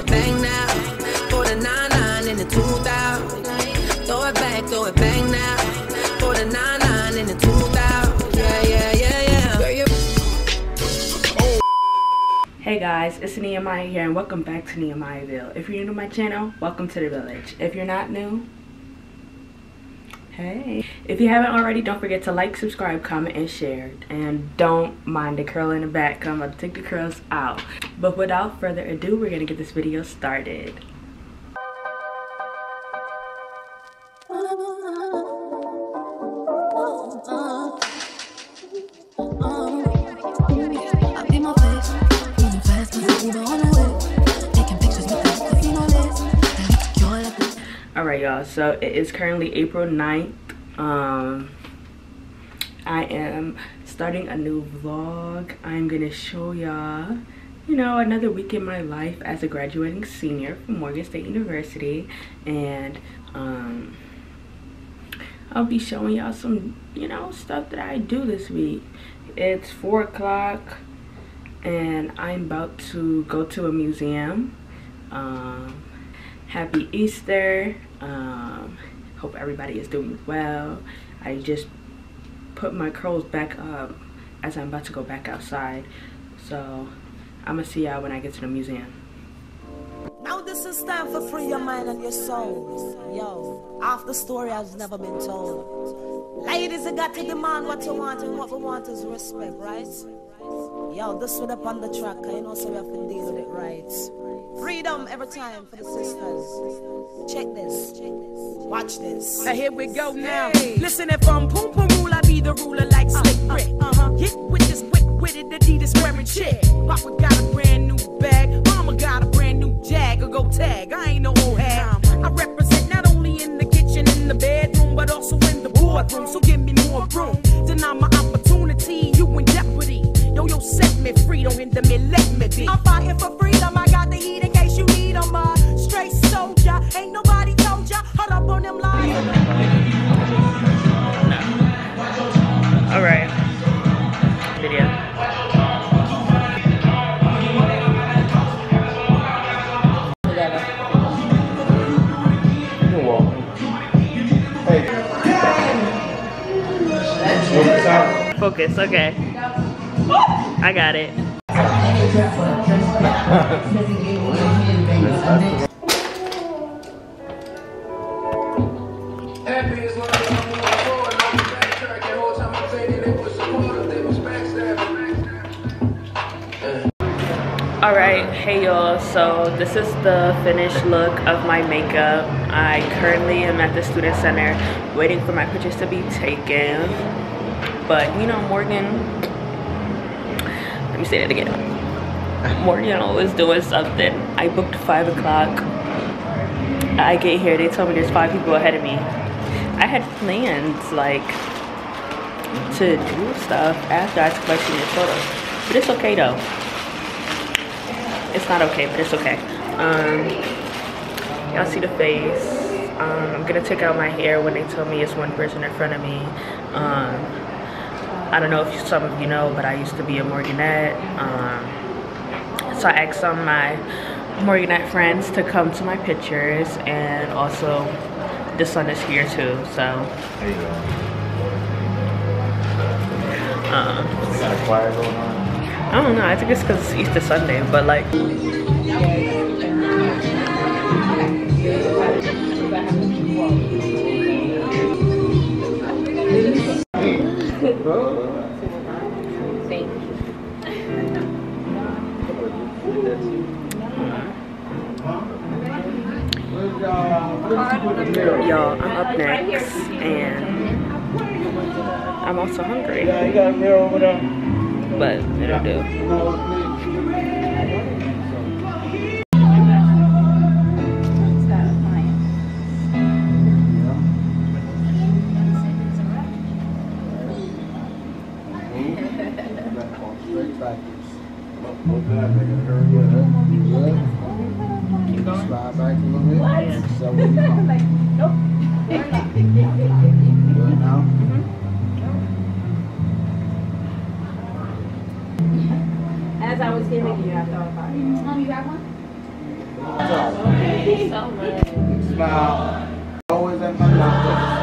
it now. The 99 in the 2000. Throw it back, throw it now. The 99 in the 2000. Yeah, yeah, yeah, yeah. Girl, you Hey guys, it's Niamya here and welcome back to Niamyaville. If you're new to my channel, welcome to the village. If you're not new, If you haven't already, don't forget to like, subscribe, comment, and share. And don't mind the curl in the back, I'm to take the curls out. But without further ado, we're gonna get this video started. The Alright y'all, so it is currently April 9th. Um, I am starting a new vlog. I'm gonna show y'all, you know, another week in my life as a graduating senior from Morgan State University. And um, I'll be showing y'all some, you know, stuff that I do this week. It's 4 o'clock and I'm about to go to a museum. Um, happy Easter. Um, hope everybody is doing well. I just put my curls back up as I'm about to go back outside. So I'm gonna see y'all when I get to the museum. Now this is time for free your mind and your soul. Yo, half the story has never been told. Ladies, you got to demand what you want, and what we want is respect, right? Yo, this one up on the track, you know, so we have to deal with it right. Freedom every time for the sisters. Check this. Watch this. Now here we go now. Listen, if I'm poom poom rule, I be the ruler like Slick Rick. Uh-huh. Hit with this quick witted Adidas wearing chick. Papa got a Focus, okay. I got it. Alright, hey y'all, so this is the finished look of my makeup. I currently am at the student center waiting for my pictures to be taken. But you know, Morgan, let me say that again. Morgan always doing something. I booked five o'clock. I get here, they told me there's five people ahead of me. I had plans like to do stuff after I took my senior photo. But it's okay though it's not okay but it's okay um y'all see the face um i'm gonna take out my hair when they tell me it's one person in front of me um i don't know if some of you know but i used to be a morganette um so i asked some of my morganette friends to come to my pictures and also the sun is here too so There you go. um We got a choir going on. I don't know. I think it's because it's Easter Sunday, but like. Y'all, I'm up next and I'm also hungry. Yeah, you got a mirror over there. but. Slide back a little bit. So where you going? Good now? As I was giving you, I thought about it. Oh, you got one? so. Big smile. Always at my left.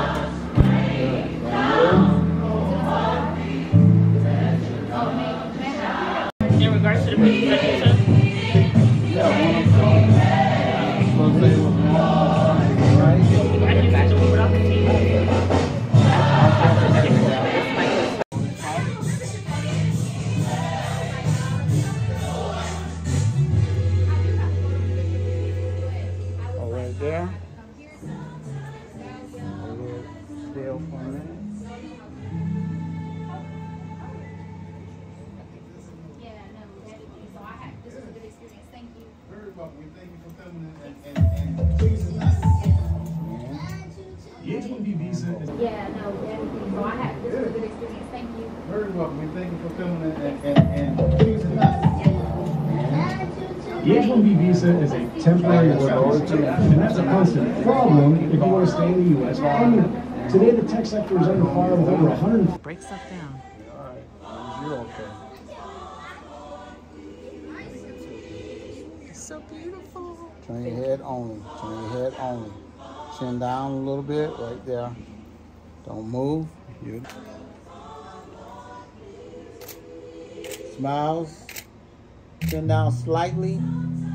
Welcome. We thank you for coming and, and, and, and pleasing us. The H-1B visa is a temporary work visa, and that's a constant problem if you want to stay in the U.S. permanently. Today, the tech sector is under fire with over 100 Break stuff down. All right. You're okay. So beautiful. Turn your head only. Turn your head only. Chin down a little bit, right there. Don't move. You. Smiles. Chin down slightly.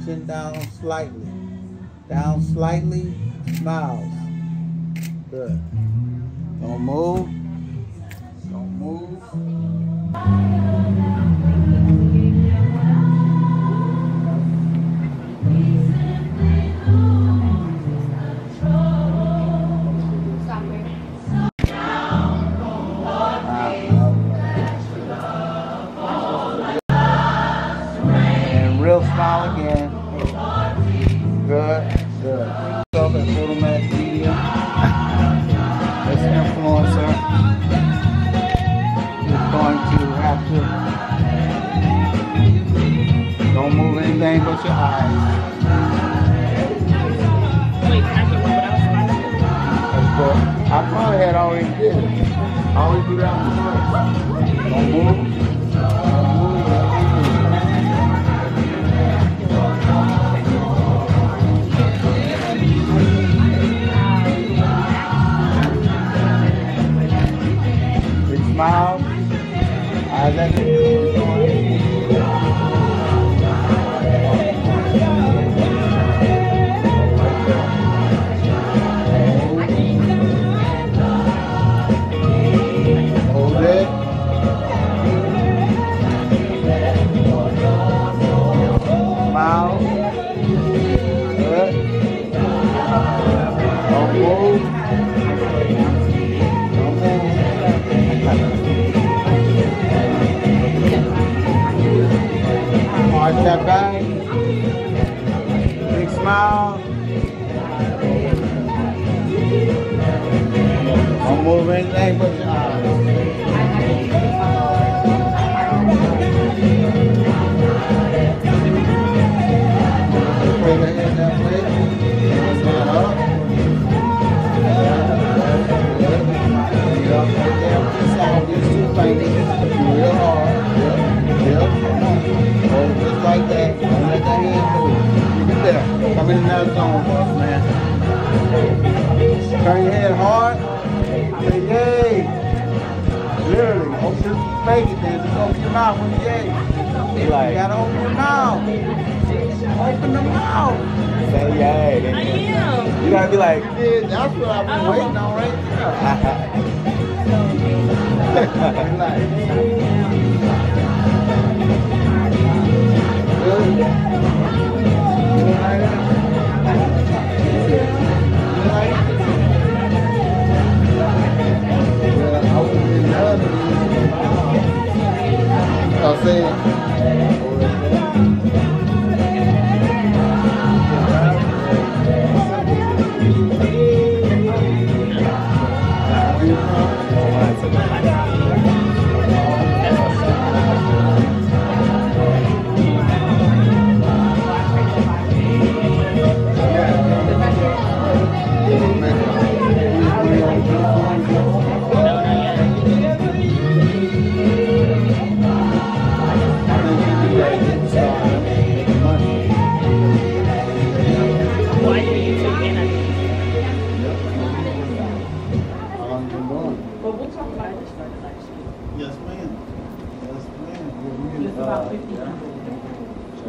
Chin down slightly. Down slightly. Smiles. Good. Don't move. Don't move. Always do that one first. Don't move. Smile. Don't move anything that zone, boss man. Turn your head hard. Say yay. Literally. Open your make it then. Just open your mouth when you yay. You gotta open your mouth. Open the mouth. Say yay. I am. You gotta be like, Yeah, that's what I've been waiting on right there. Relax. Good. Good of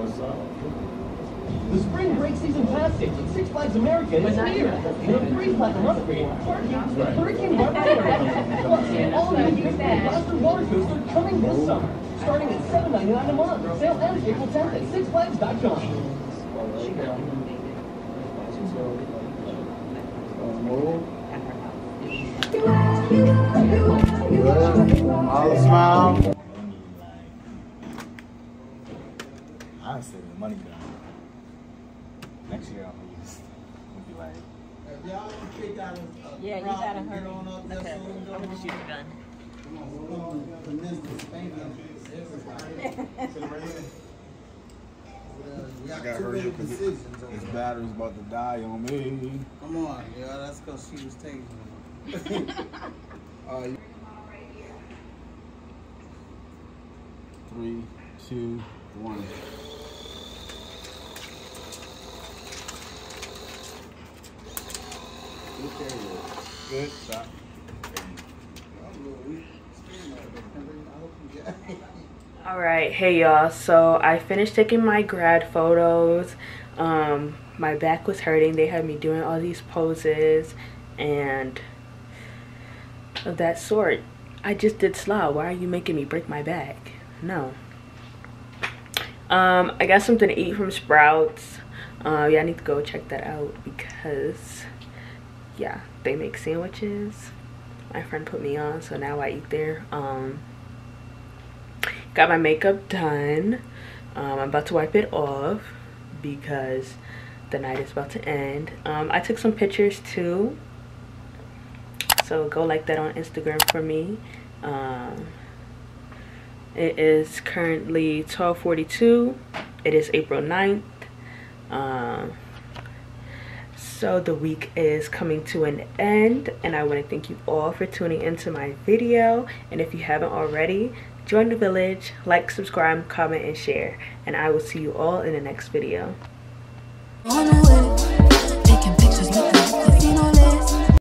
The spring break season pass sales at Six Flags America is here. And a free platinum upgrade, parking with Hurricane Barbecue. Plus, an all-new Big Blaster roller coaster coming this summer, starting at $7.99 a month. Sale ends April 10th at SixFlags.com. All the smile. I ain't saving the money down. Next year I'm gonna just gonna be like, Yeah, you gotta hurry. Okay, I'm gonna shoot your gun. I gotta hurry up because this battery's about to die on me. Come on, yeah, that's because she was taking it. uh, you- Three, two, one. All right hey y'all so i finished taking my grad photos. Um my back was hurting. They had me doing all these poses and of that sort. I just did slow. Why are you making me break my back? No. Um i got something to eat from sprouts. Uh yeah i need to go check that out because yeah they make sandwiches. My friend put me on so now i eat there. Um got my makeup done. Um, i'm about to wipe it off because the night is about to end. Um, i took some pictures too. So go like that on instagram for me. Um, it is currently 1242 it is april 9th um, so the week is coming to an end and i want to thank you all for tuning into my video. And if you haven't already join the village like subscribe comment and share. And i will see you all in the next video